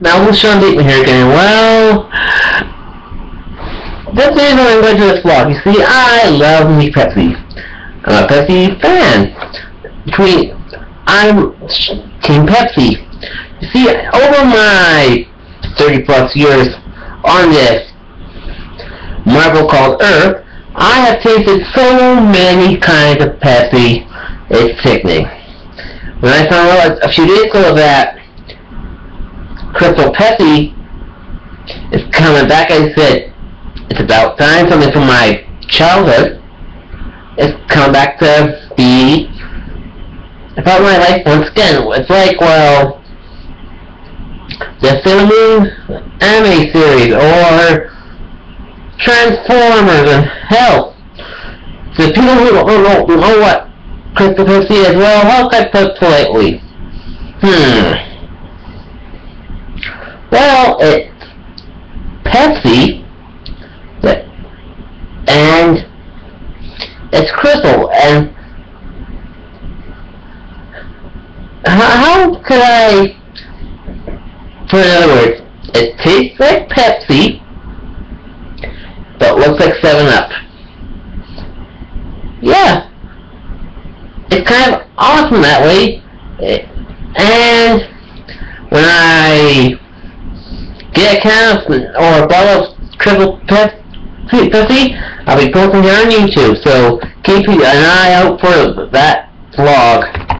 Malcolm Sean Bateman here again. Well, that's the reason I'm going to this vlog. You see, I love me Pepsi. I'm a Pepsi fan. Between, I'm Team Pepsi. You see, over my 30 plus years on this marble called Earth, I have tasted so many kinds of Pepsi, it's sickening. When I found out a few days ago that Crystal Pepsi is coming back. I said, it's about time something from my childhood is coming back to be about my life once again. It's like, well, the Sailor anime series or Transformers and hell. The people who don't know, know what Crystal Pepsi is, well, how can I put politely? Hmm. It's Pepsi, and it's Crystal, and how how could I, put in other words, it tastes like Pepsi, but looks like 7-Up. Yeah, it's kind of awesome that way, and when I a or a bottle of triple Pepsi, I'll be posting it on YouTube, so keep an eye out for that vlog.